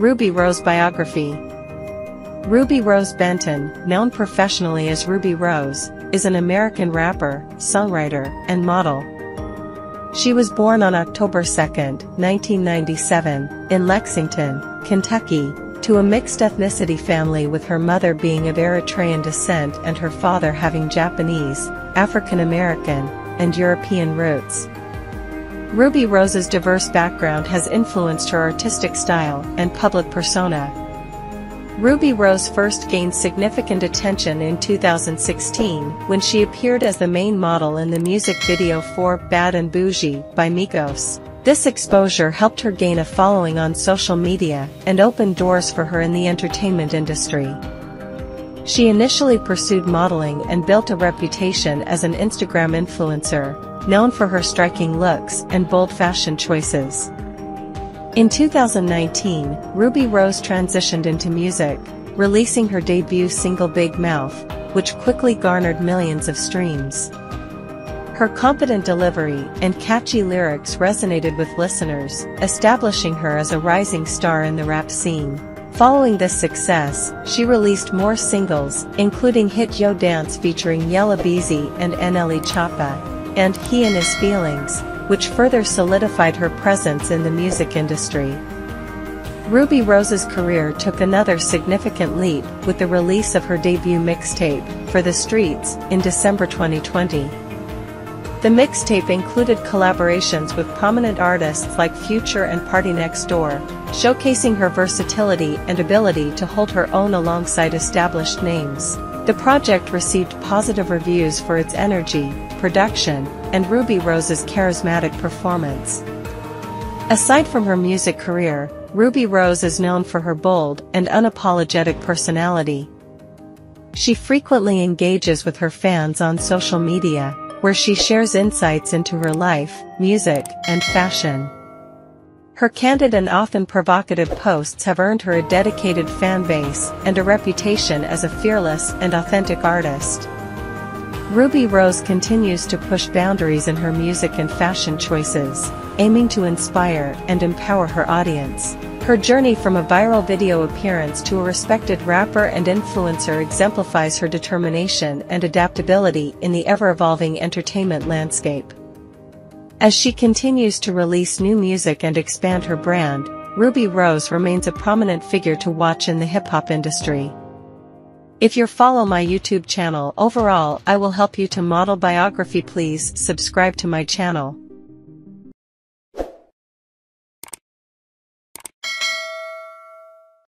Rubi Rose Biography Rubi Rose Benton, known professionally as Rubi Rose, is an American rapper, songwriter, and model. She was born on October 2, 1997, in Lexington, Kentucky, to a mixed ethnicity family with her mother being of Eritrean descent and her father having Japanese, African American, and European roots. Rubi Rose's diverse background has influenced her artistic style and public persona. Rubi Rose first gained significant attention in 2016 when she appeared as the main model in the music video for Bad and Boujee by Migos. This exposure helped her gain a following on social media and opened doors for her in the entertainment industry. She initially pursued modeling and built a reputation as an Instagram influencer, known for her striking looks and bold fashion choices. In 2019, Rubi Rose transitioned into music, releasing her debut single Big Mouth, which quickly garnered millions of streams. Her confident delivery and catchy lyrics resonated with listeners, establishing her as a rising star in the rap scene. Following this success, she released more singles, including hit Yo Dance featuring Yella Beezy and NLE Choppa, and He and His Feelings, which further solidified her presence in the music industry. Rubi Rose's career took another significant leap with the release of her debut mixtape, For the Streets, in December 2020. The mixtape included collaborations with prominent artists like Future and PartyNextDoor, showcasing her versatility and ability to hold her own alongside established names. The project received positive reviews for its energy, production, and Rubi Rose's charismatic performance. Aside from her music career, Rubi Rose is known for her bold and unapologetic personality. She frequently engages with her fans on social media, where she shares insights into her life, music, and fashion. Her candid and often provocative posts have earned her a dedicated fan base and a reputation as a fearless and authentic artist. Rubi Rose continues to push boundaries in her music and fashion choices, aiming to inspire and empower her audience. Her journey from a viral video appearance to a respected rapper and influencer exemplifies her determination and adaptability in the ever-evolving entertainment landscape. As she continues to release new music and expand her brand, Rubi Rose remains a prominent figure to watch in the hip-hop industry. If you follow my YouTube channel overall I will help you to model biography please subscribe to my channel.